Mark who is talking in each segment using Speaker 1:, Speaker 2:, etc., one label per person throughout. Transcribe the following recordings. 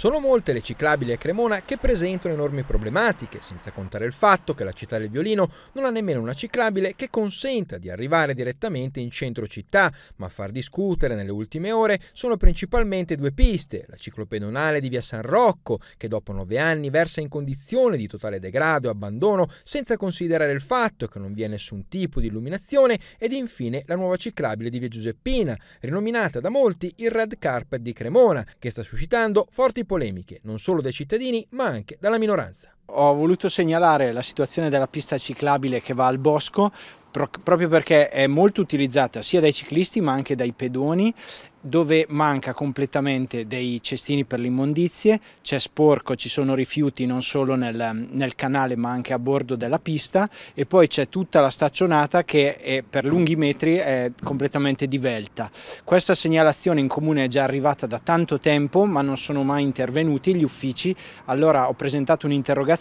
Speaker 1: Sono molte le ciclabili a Cremona che presentano enormi problematiche, senza contare il fatto che la città del Violino non ha nemmeno una ciclabile che consenta di arrivare direttamente in centro città, ma a far discutere nelle ultime ore sono principalmente due piste, la ciclopedonale di via San Rocco, che dopo nove anni versa in condizione di totale degrado e abbandono, senza considerare il fatto che non vi è nessun tipo di illuminazione, ed infine la nuova ciclabile di via Giuseppina, rinominata da molti il Red Carpet di Cremona, che sta suscitando forti polemiche non solo dai cittadini ma anche dalla minoranza.
Speaker 2: Ho voluto segnalare la situazione della pista ciclabile che va al bosco proprio perché è molto utilizzata sia dai ciclisti ma anche dai pedoni dove manca completamente dei cestini per le immondizie, c'è sporco, ci sono rifiuti non solo nel, nel, canale ma anche a bordo della pista. E poi c'è tutta la staccionata che è, per lunghi metri è completamente divelta. Questa segnalazione in comune è già arrivata da tanto tempo ma non sono mai intervenuti gli uffici, allora ho presentato un'interrogazione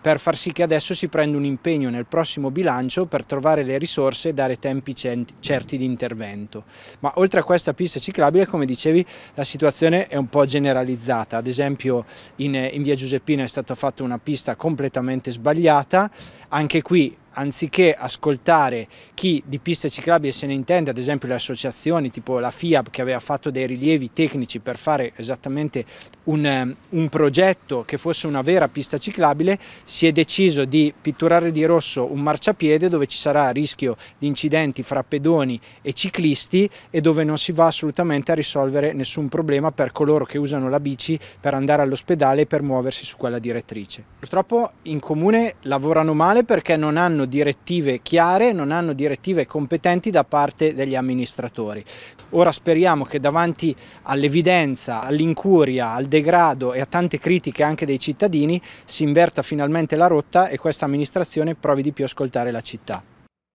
Speaker 2: per far sì che adesso si prenda un impegno nel prossimo bilancio per trovare le risorse e dare tempi certi di intervento. Ma oltre a questa pista ciclabile, come dicevi, la situazione è un po' generalizzata. Ad esempio in, in via Giuseppina è stata fatta una pista completamente sbagliata, anche qui anziché ascoltare chi di piste ciclabili se ne intende, ad esempio le associazioni tipo la FIAB che aveva fatto dei rilievi tecnici per fare esattamente un, eh, un progetto che fosse una vera pista ciclabile, si è deciso di pitturare di rosso un marciapiede dove ci sarà rischio di incidenti fra pedoni e ciclisti e dove non si va assolutamente a risolvere nessun problema per coloro che usano la bici per andare all'ospedale e per muoversi su quella direttrice. Purtroppo in comune lavorano male perché non hanno direttive chiare, non hanno direttive competenti da parte degli amministratori. Ora speriamo che davanti all'evidenza, all'incuria, al degrado e a tante critiche anche dei cittadini si inverta finalmente la rotta e questa amministrazione provi di più ascoltare la città.